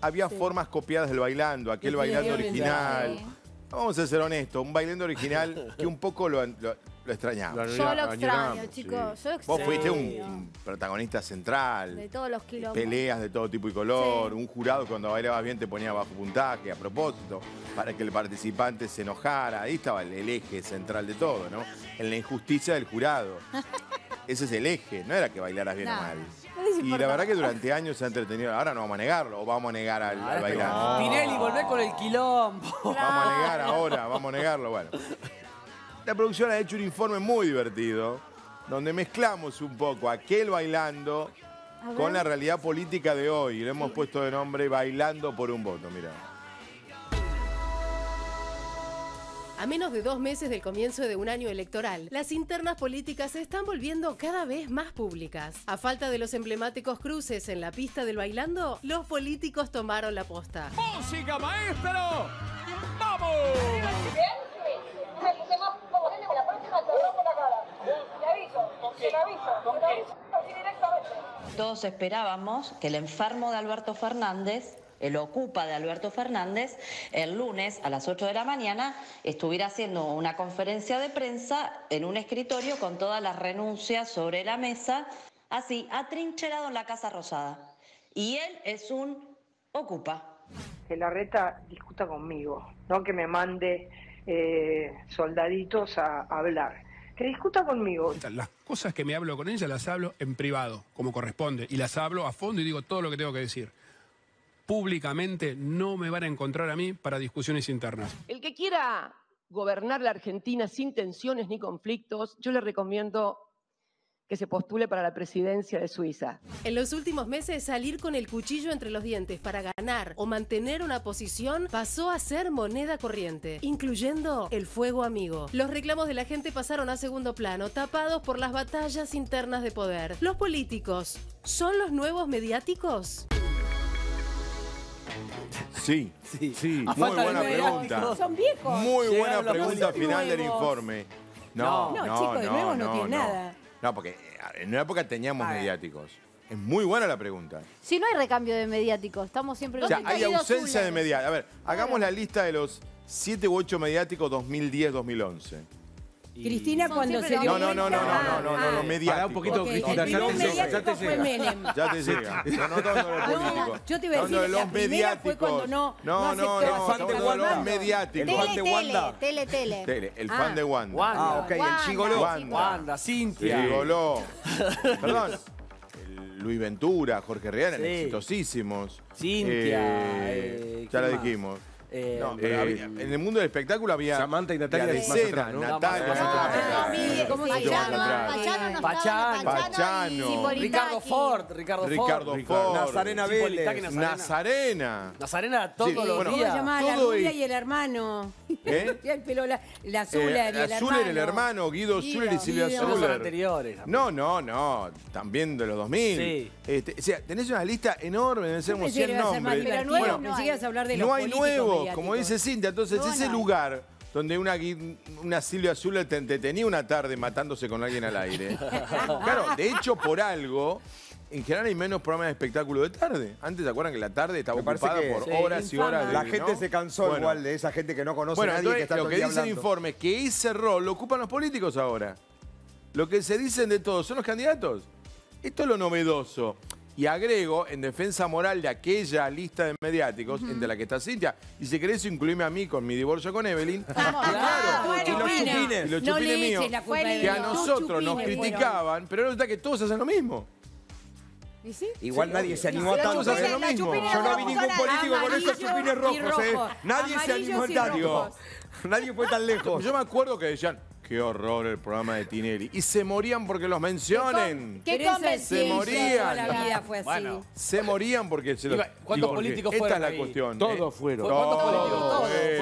había formas copiadas del bailando, aquel bailando original. Vamos a ser honestos, un bailando original que un poco lo, lo, lo extrañamos. Lo Yo lo extraño, sí. chicos. Yo Vos fuiste un, un protagonista central. De todos los quilombos. Peleas de todo tipo y color, Sí. un jurado cuando bailabas bien te ponía bajo puntaje a propósito, para que el participante se enojara. Ahí estaba el, el eje central de todo, ¿no? En la injusticia del jurado. Ese es el eje, no era que bailaras bien o mal. no Y la verdad que durante años se ha entretenido. Ahora no vamos a negarlo, o vamos a negar al, al bailando. Tinelli, volvé con el quilombo. Vamos a negar ahora, vamos a negarlo. Bueno, la producción ha hecho un informe muy divertido, donde mezclamos un poco aquel bailando con la realidad política de hoy. Le hemos puesto de nombre Bailando por un voto, mira. A menos de dos meses del comienzo de un año electoral, las internas políticas se están volviendo cada vez más públicas. A falta de los emblemáticos cruces en la pista del bailando, los políticos tomaron la posta. ¡Música, maestro! ¡Vamos! Todos esperábamos que el enfermo de Alberto Fernández, el ocupa de Alberto Fernández, el lunes a las 8 de la mañana estuviera haciendo una conferencia de prensa en un escritorio con todas las renuncias sobre la mesa, así, atrincherado en la Casa Rosada. Y él es un ocupa. que la reta discuta conmigo, no que me mande eh, soldaditos a, a hablar. Que discuta conmigo. Las cosas que me hablo con ella las hablo en privado, como corresponde, y las hablo a fondo y digo todo lo que tengo que decir. Públicamente no me van a encontrar a mí para discusiones internas. El que quiera gobernar la Argentina sin tensiones ni conflictos, yo le recomiendo que se postule para la presidencia de Suiza. En los últimos meses, salir con el cuchillo entre los dientes para ganar o mantener una posición pasó a ser moneda corriente, incluyendo el fuego amigo. Los reclamos de la gente pasaron a segundo plano, tapados por las batallas internas de poder. ¿Los políticos son los nuevos mediáticos? Sí, Sí. sí, A muy falta de buena pregunta. Son viejos. Muy buena los pregunta nuevos. final del Nuevos. informe. No, No, no, chicos, de nuevo no tiene no. nada. No, porque eh, en una época teníamos A ver. mediáticos. Es muy buena la pregunta. Si no hay recambio de mediáticos, estamos siempre... O sea, hay ausencia de mediáticos. A ver, hagamos la lista de los 7 u 8 mediáticos 2010-2011. Cristina cuando se dio No, no, no, no, no, no, no, no, no, mediáticos. Pará un poquito, Cristina, ya te llega, ya mediático te llega. Menem. Ya te llega. No, no políticos. yo te iba a decir, de la primera fue cuando no- No, no no, no, fan de Wanda. mediáticos. El fan Tele, de tele, Wanda. tele, tele. Tele, el Ah. fan de Wanda. Wanda. Ah, ok, el gigoló. Wanda. Wanda, Cintia. Gigoló. Perdón. Luis Ventura, Jorge Real, exitosísimos. Cintia, Eh, eh, ya la dijimos. Eh, No, pero eh, había- en el mundo del espectáculo había Samantha y Natalia más atrás, ¿no? Natalia, Más atrás. Ah, ¿Cómo se Mucho más Pachano, atrás. Pachano no. Ricardo Ford, Ricardo, Ricardo Ford. Ford. Nazarena Vélez. Nazarena. Nazarena. Nazarena todos Sí, los bueno. ¿Cómo se días. llamaba? La Todo rubia y- y el hermano. ¿Eh? Y el pelo, la, la Eh, Zuller y el hermano. Zuller, el hermano, Guido Guido. Zuller y Silvia Guido. Son Zuller. anteriores. No, no, no. También de los 2000. Sí. Este, o sea, tenés una lista enorme, deben ser Yo como pensé que 100 iba a ser más nombres. Pero nuevo Bueno, no hay. ibas a hablar de no hay políticos nuevos, mediáticos. como dice Cintia. Entonces, No, ese no. lugar donde una, Silvia Zuller te, te tenía una tarde matándose con alguien al aire. claro, de hecho, por algo, en general hay menos programas de espectáculo de tarde. Antes, ¿se acuerdan que la tarde estaba ocupada que- por Sí, horas y horas de... La gente ¿no? se cansó Bueno, igual de esa gente que no conoce Bueno, a nadie que entonces está lo que dice el informe es que ese rol lo ocupan los políticos ahora. Lo que se dicen de todos son los candidatos. Esto es lo novedoso. Y agrego, en defensa moral de aquella lista de mediáticos, entre la que está Cintia, y si querés incluirme a mí con mi divorcio con Evelyn, Claro, y los chupines. y los No chupines míos, que a nosotros nos criticaban, pero resulta que todos hacen lo mismo. ¿Y sí? Igual nadie se animó a tanto. chupina- ¿eh? la chupina Yo no vi ningún político con esos chupines rojos, ¿eh? Nadie se animó y tanto. Nadie fue tan lejos. Yo me acuerdo que decían, qué horror el programa de Tinelli. Y se morían porque los mencionen. ¿Qué siempre, Se morían. Toda la vida fue así. Bueno. Se morían porque se los... Iba- ¿cuántos digo, políticos Esta fueron es la ahí? cuestión. Todos ¿eh? fueron. ¿Cuántos políticos? Todos. fueron.